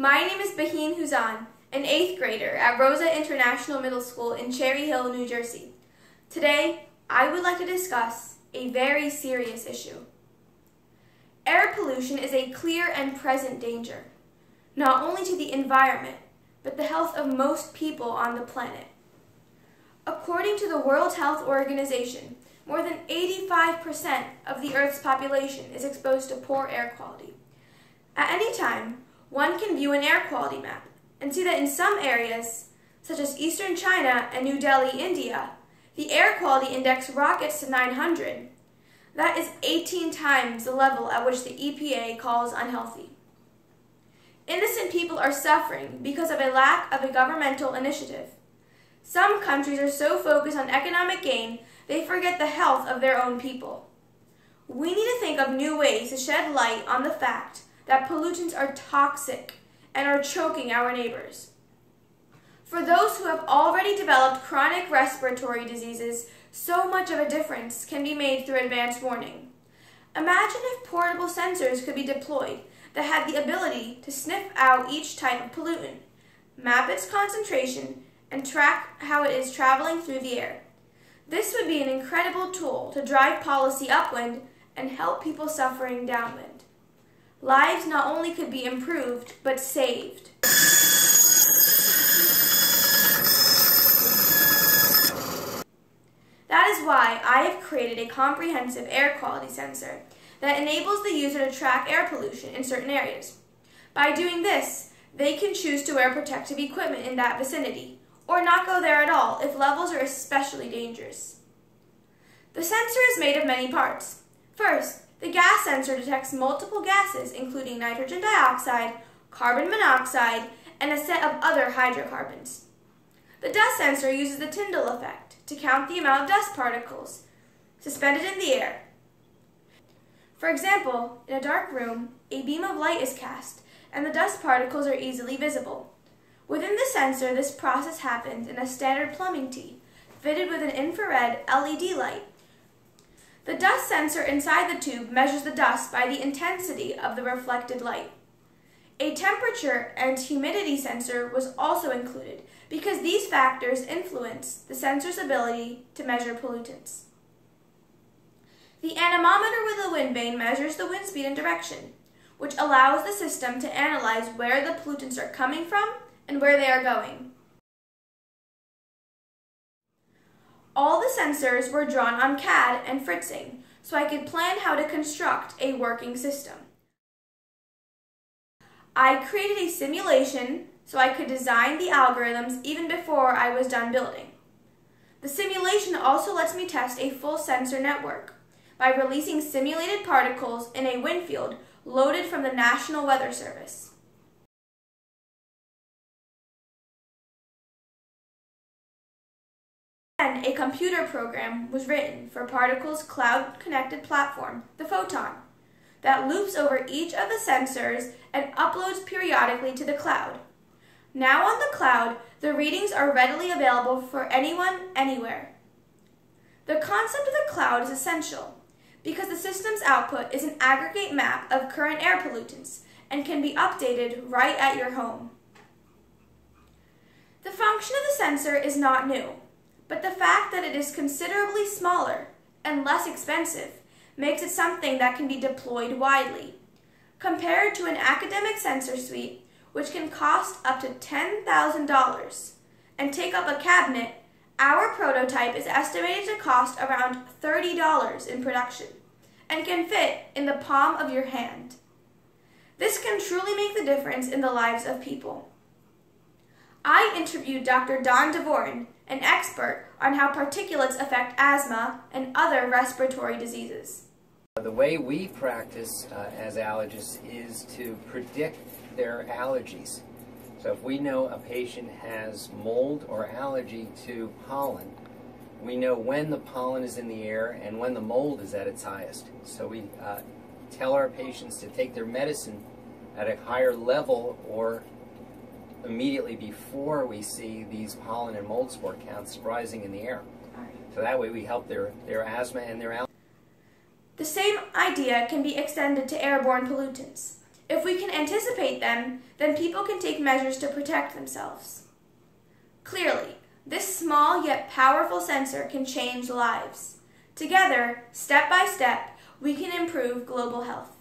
My name is Baheen Huzan, an eighth grader at Rosa International Middle School in Cherry Hill, New Jersey. Today, I would like to discuss a very serious issue. Air pollution is a clear and present danger, not only to the environment, but the health of most people on the planet. According to the World Health Organization, more than 85% of the Earth's population is exposed to poor air quality. At any time, one can view an air quality map and see that in some areas, such as eastern China and New Delhi, India, the air quality index rockets to 900. That is 18 times the level at which the EPA calls unhealthy. Innocent people are suffering because of a lack of a governmental initiative. Some countries are so focused on economic gain, they forget the health of their own people. We need to think of new ways to shed light on the fact that pollutants are toxic and are choking our neighbors. For those who have already developed chronic respiratory diseases, so much of a difference can be made through advanced warning. Imagine if portable sensors could be deployed that had the ability to sniff out each type of pollutant, map its concentration, and track how it is traveling through the air. This would be an incredible tool to drive policy upwind and help people suffering downwind. Lives not only could be improved, but saved. That is why I have created a comprehensive air quality sensor that enables the user to track air pollution in certain areas. By doing this, they can choose to wear protective equipment in that vicinity, or not go there at all if levels are especially dangerous. The sensor is made of many parts. First, the gas sensor detects multiple gases, including nitrogen dioxide, carbon monoxide, and a set of other hydrocarbons. The dust sensor uses the Tyndall effect to count the amount of dust particles suspended in the air. For example, in a dark room, a beam of light is cast, and the dust particles are easily visible. Within the sensor, this process happens in a standard plumbing tee, fitted with an infrared LED light the dust sensor inside the tube measures the dust by the intensity of the reflected light. A temperature and humidity sensor was also included because these factors influence the sensor's ability to measure pollutants. The anemometer with a wind vane measures the wind speed and direction, which allows the system to analyze where the pollutants are coming from and where they are going. All the sensors were drawn on CAD and Fritzing, so I could plan how to construct a working system. I created a simulation so I could design the algorithms even before I was done building. The simulation also lets me test a full sensor network by releasing simulated particles in a wind field loaded from the National Weather Service. Then a computer program was written for Particle's cloud-connected platform, the Photon, that loops over each of the sensors and uploads periodically to the cloud. Now on the cloud, the readings are readily available for anyone, anywhere. The concept of the cloud is essential because the system's output is an aggregate map of current air pollutants and can be updated right at your home. The function of the sensor is not new but the fact that it is considerably smaller and less expensive makes it something that can be deployed widely. Compared to an academic sensor suite, which can cost up to $10,000 and take up a cabinet, our prototype is estimated to cost around $30 in production and can fit in the palm of your hand. This can truly make the difference in the lives of people. I interviewed Dr. Don Dvorin, an expert on how particulates affect asthma and other respiratory diseases. The way we practice uh, as allergists is to predict their allergies. So if we know a patient has mold or allergy to pollen, we know when the pollen is in the air and when the mold is at its highest. So we uh, tell our patients to take their medicine at a higher level or immediately before we see these pollen and mold spore counts rising in the air. So that way we help their, their asthma and their allergies. The same idea can be extended to airborne pollutants. If we can anticipate them, then people can take measures to protect themselves. Clearly, this small yet powerful sensor can change lives. Together, step by step, we can improve global health.